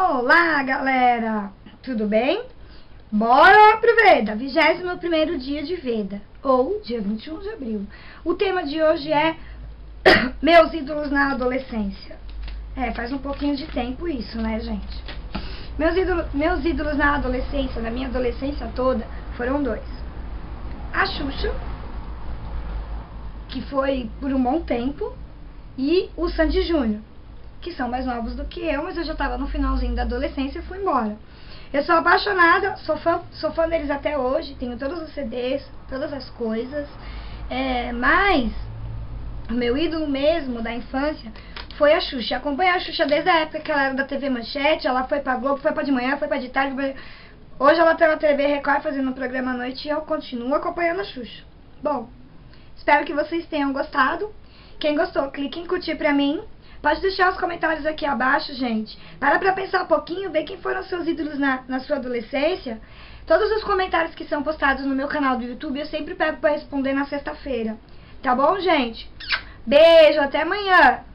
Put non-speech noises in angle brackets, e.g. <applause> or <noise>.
Olá, galera! Tudo bem? Bora pro Veda, 21 dia de Veda, ou dia 21 de abril. O tema de hoje é <coughs> Meus ídolos na adolescência. É, faz um pouquinho de tempo isso, né, gente? Meus ídolos, meus ídolos na adolescência, na minha adolescência toda, foram dois. A Xuxa, que foi por um bom tempo, e o Sandy Júnior que são mais novos do que eu, mas eu já estava no finalzinho da adolescência e fui embora. Eu sou apaixonada, sou fã, sou fã deles até hoje, tenho todos os CDs, todas as coisas. É, mas o meu ídolo mesmo da infância foi a Xuxa. Acompanhei a Xuxa desde a época que ela era da TV Manchete, ela foi pra Globo, foi pra de manhã, foi pra de tarde. Foi... Hoje ela tá na TV Record fazendo um programa à noite e eu continuo acompanhando a Xuxa. Bom, espero que vocês tenham gostado. Quem gostou, clique em curtir pra mim. Pode deixar os comentários aqui abaixo, gente. Para pra pensar um pouquinho, ver quem foram seus ídolos na, na sua adolescência. Todos os comentários que são postados no meu canal do YouTube eu sempre pego para responder na sexta-feira. Tá bom, gente? Beijo, até amanhã!